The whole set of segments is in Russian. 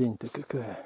Красотень-то какая.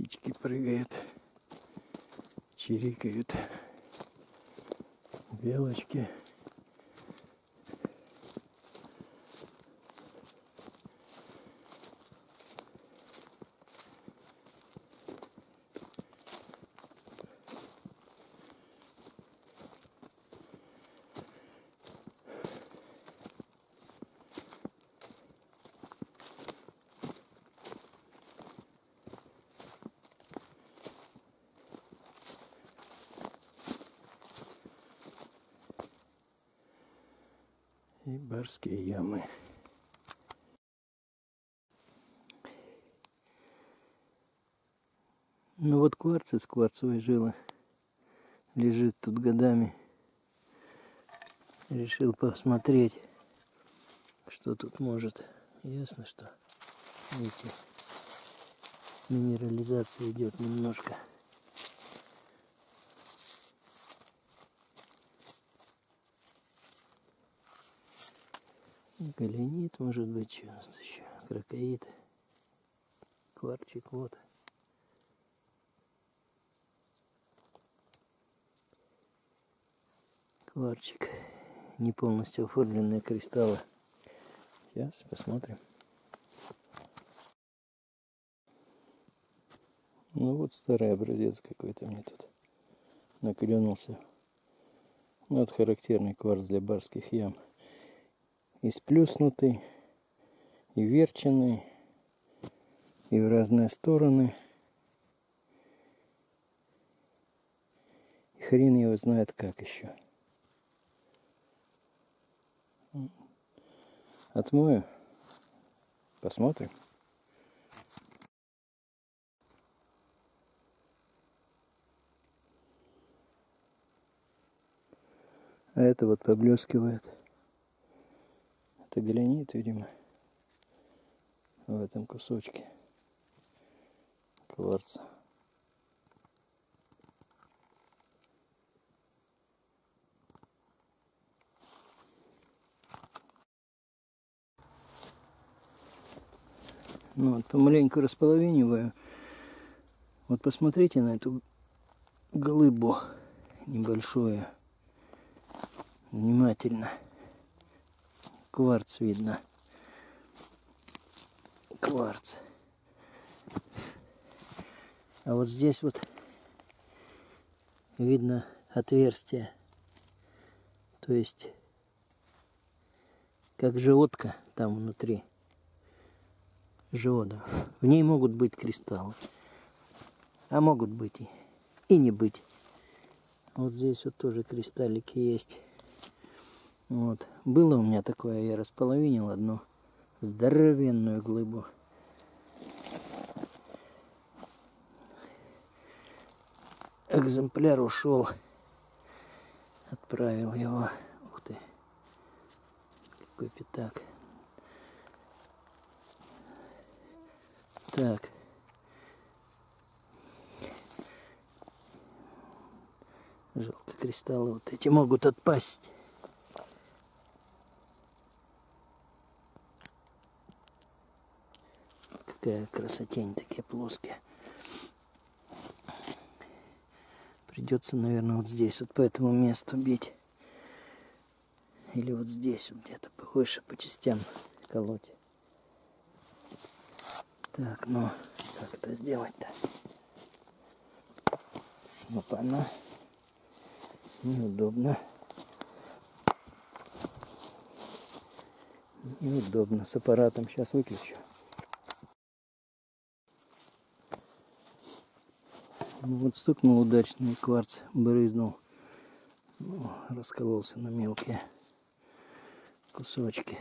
Птички прыгают, чирикают. Белочки. И барские ямы. Ну вот кварц из кварцевой жилы лежит тут годами. Решил посмотреть, что тут может. Ясно, что видите, минерализация идет немножко. Галенит, может быть, что у нас еще? Кракоид. Кварчик, вот. Кварчик. Не полностью оформленные кристаллы. Сейчас посмотрим. Ну вот старый образец какой-то мне тут наклюнулся. Вот характерный кварц для барских ям и сплюснутый, и верченый, и в разные стороны. И хрен его знает как еще. Отмою. Посмотрим. А это вот поблескивает. Галенит, видимо, в этом кусочке кварца. Ну, вот помаленьку располовиниваю. Вот посмотрите на эту глыбу небольшую. Внимательно кварц видно. Кварц. А вот здесь вот видно отверстие. То есть как животка там внутри живода. В ней могут быть кристаллы. А могут быть и, и не быть. Вот здесь вот тоже кристаллики есть. Вот. Было у меня такое, я располовинил одну здоровенную глыбу. Экземпляр ушел. Отправил его. Ух ты. Какой пятак. Так. Жалко кристаллы вот эти могут отпасть. Какая красотень, такие плоские. Придется, наверное, вот здесь, вот по этому месту бить. Или вот здесь вот где-то повыше по частям колоть. Так, ну, как это сделать-то? Опа-на. Неудобно. Неудобно. С аппаратом сейчас выключу. Ну, вот стукнул удачный кварц, брызнул. Ну, раскололся на мелкие кусочки.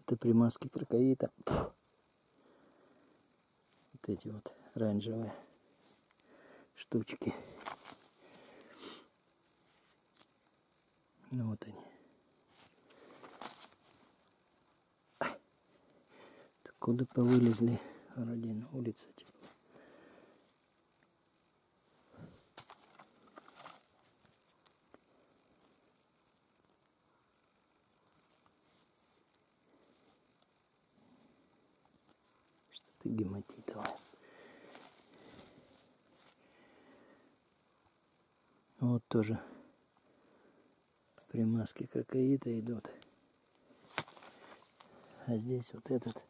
Это примазки крокодита. Вот эти вот оранжевые штучки. Ну вот они. Откуда повылезли? Вроде на улице типа. Что-то гематитовое. Вот тоже примазки крокоида идут. А здесь вот этот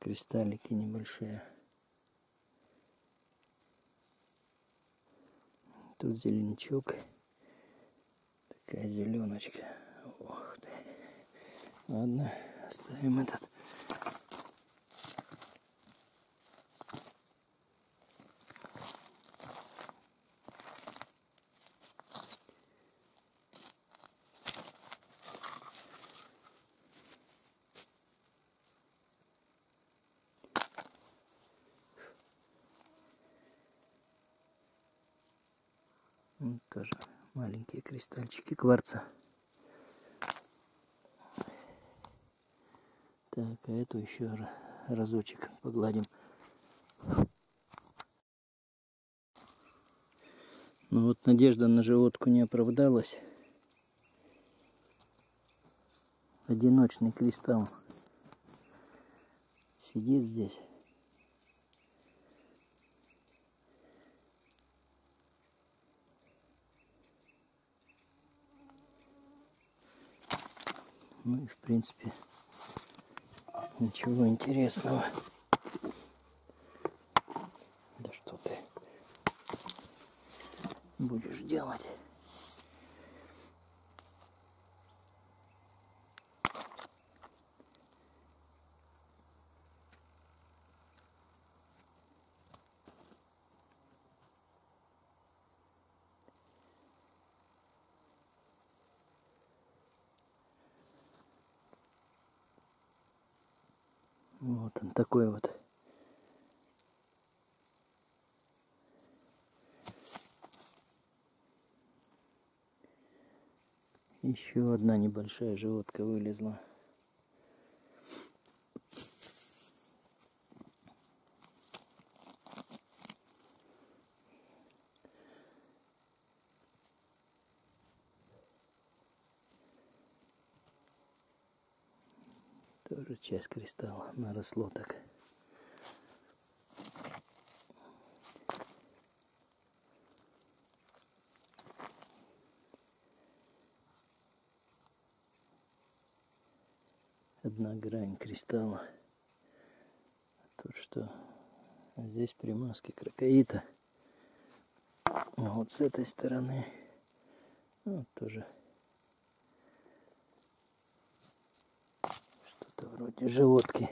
кристаллики небольшие. Тут зеленчук. Такая зеленочка. Ох ты. Ладно, оставим этот. Вот тоже маленькие кристальчики кварца. Так, а эту еще разочек погладим. Ну вот надежда на животку не оправдалась. Одиночный кристалл сидит здесь. Ну и в принципе ничего интересного. Да что ты будешь делать? Вот он такой вот. Еще одна небольшая животка вылезла. Тоже часть кристалла наросло так. Одна грань кристалла. Тут что? А здесь примазки крокоита. А вот с этой стороны вот тоже вроде животки.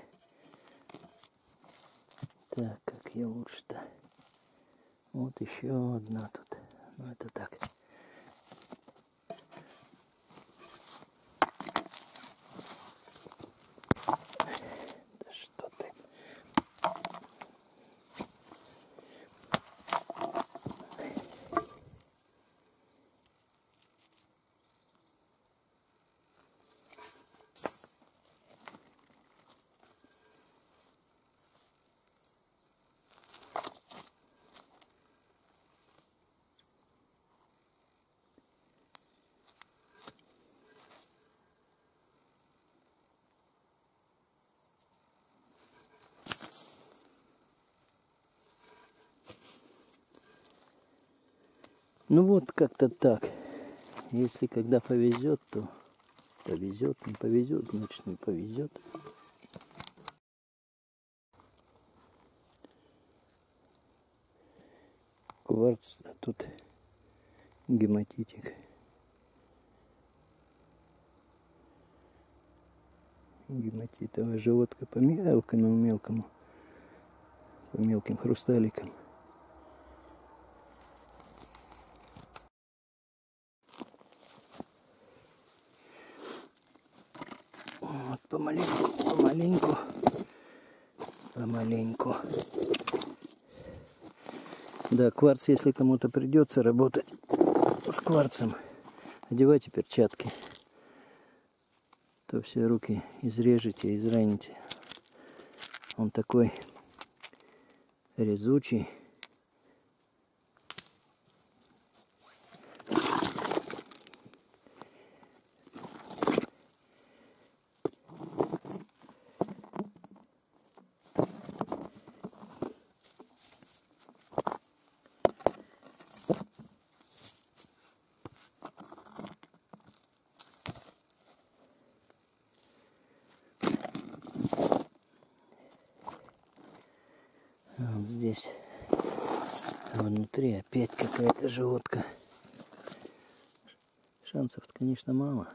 Так, как я лучше-то? Вот еще одна тут. Ну это так. Ну вот как-то так. Если когда повезет, то повезет, не повезет, значит не повезет. Кварц, а тут гематитик. Гематитовая животка по мелкому мелкому, по мелким хрусталикам. Вот помаленьку, помаленьку, помаленьку. Да, кварц, если кому-то придется работать с кварцем, одевайте перчатки, то все руки изрежете, израните. Он такой резучий. Вот здесь внутри опять какая-то животка. Шансов, конечно, мало.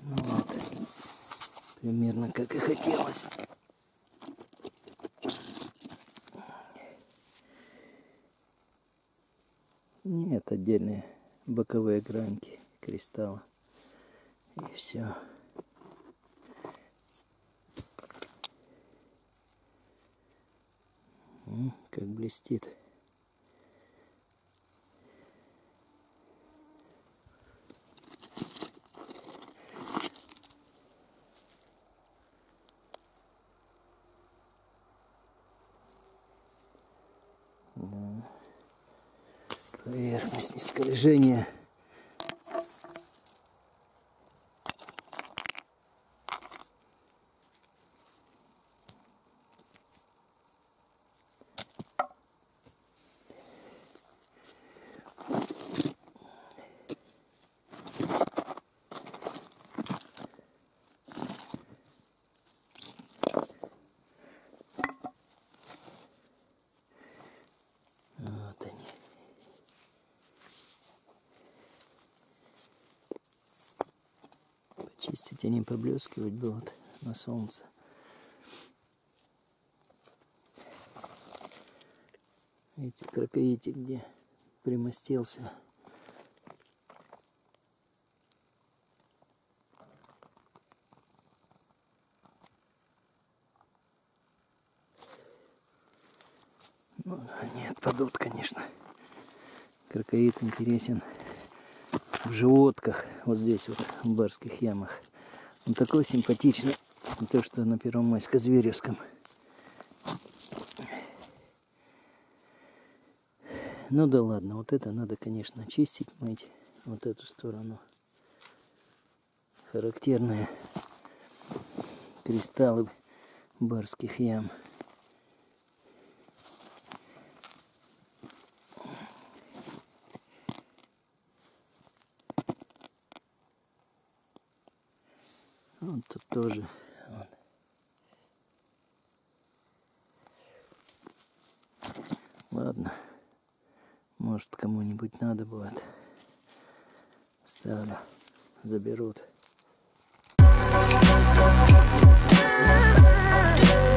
Ну вот. Примерно как и хотелось. Нет, отдельные боковые гранки кристалла. И все. Как блестит. Да. Поверхность скольжения. Вот они. Почистить они поблескивать будут на солнце. Видите, крокоитик где примостился. Ну, они отпадут, конечно. Крокоид интересен в животках, вот здесь вот, в барских ямах. Он такой симпатичный, не то что на Первомайско-Зверевском. Ну да ладно, вот это надо, конечно, чистить, мыть, вот эту сторону. Характерные кристаллы барских ям. Вот тут тоже. Вот. Ладно. Может кому-нибудь надо будет. Ставлю. Заберут. Thank you.